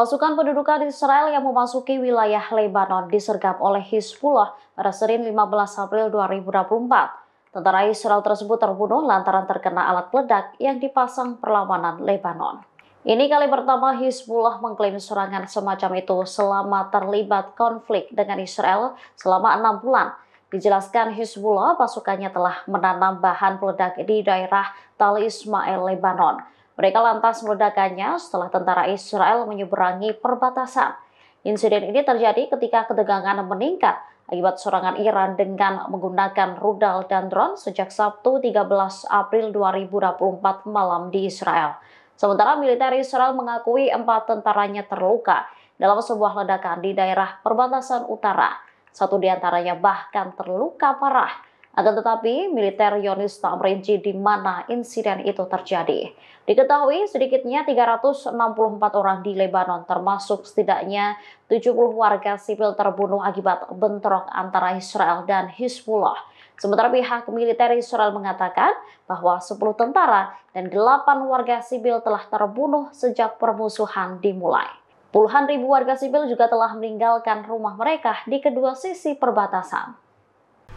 Pasukan pendudukan Israel yang memasuki wilayah Lebanon disergap oleh Hizbullah pada Senin 15 April 2024. Tentara Israel tersebut terbunuh lantaran terkena alat peledak yang dipasang perlawanan Lebanon. Ini kali pertama Hizbullah mengklaim serangan semacam itu selama terlibat konflik dengan Israel selama enam bulan. Dijelaskan Hizbullah pasukannya telah menanam bahan peledak di daerah Tal Ismail, Lebanon. Mereka lantas meledakannya setelah tentara Israel menyeberangi perbatasan. Insiden ini terjadi ketika ketegangan meningkat akibat serangan Iran dengan menggunakan rudal dan drone sejak Sabtu 13 April 2024 malam di Israel. Sementara militer Israel mengakui empat tentaranya terluka dalam sebuah ledakan di daerah perbatasan utara. Satu di antaranya bahkan terluka parah. Akan tetapi, militer Yonis tak merinci di mana insiden itu terjadi. Diketahui sedikitnya 364 orang di Lebanon, termasuk setidaknya 70 warga sipil terbunuh akibat bentrok antara Israel dan Hizbullah. Sementara pihak militer Israel mengatakan bahwa 10 tentara dan 8 warga sipil telah terbunuh sejak permusuhan dimulai. Puluhan ribu warga sipil juga telah meninggalkan rumah mereka di kedua sisi perbatasan.